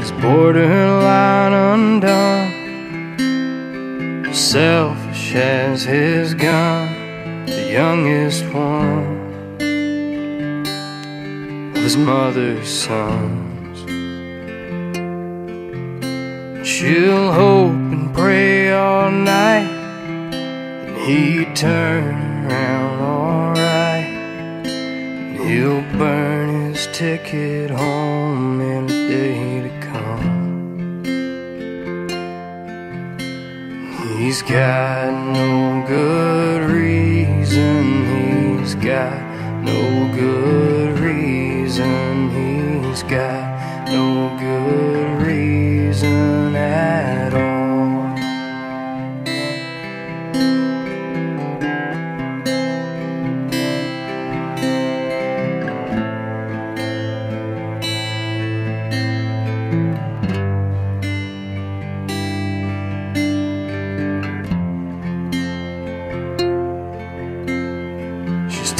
is borderline undone. Selfish as his gun, the youngest one of his mother's sons. She'll hope and pray all night, and he turn around alright. And he'll burn his ticket home He's got no good reason, he's got no good reason, he's got no good reason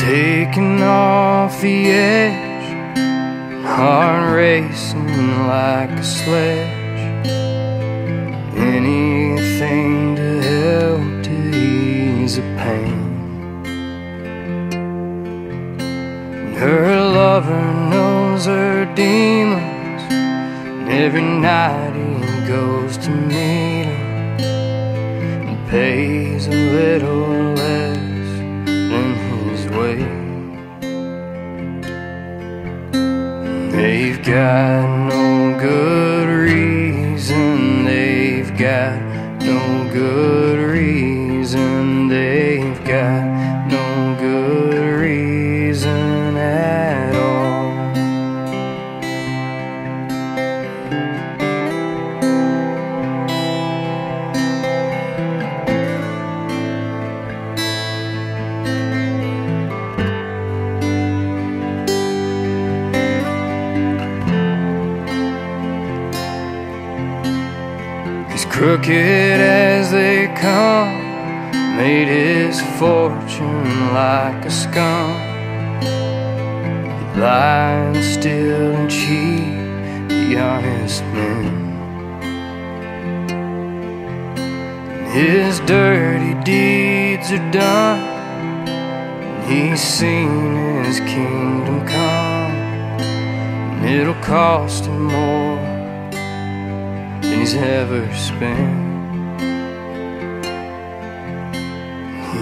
Taking off the edge, heart racing like a sledge. Anything to help to ease the pain. Her lover knows her demons, and every night he goes to meet them and pays a little no good reason, they've got no good reason, they've got no good reason at all. Crooked as they come, made his fortune like a scum. He lied, steal, and cheat the honest men. His dirty deeds are done, and he's seen his kingdom come, and it'll cost him more he's ever spent.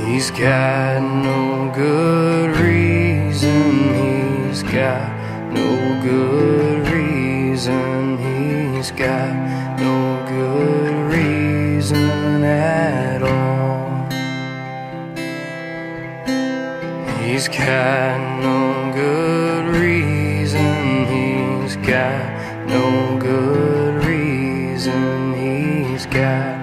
He's got no good reason, he's got no good reason, he's got no good reason at all. He's got no good reason, he's got no good reason, he's got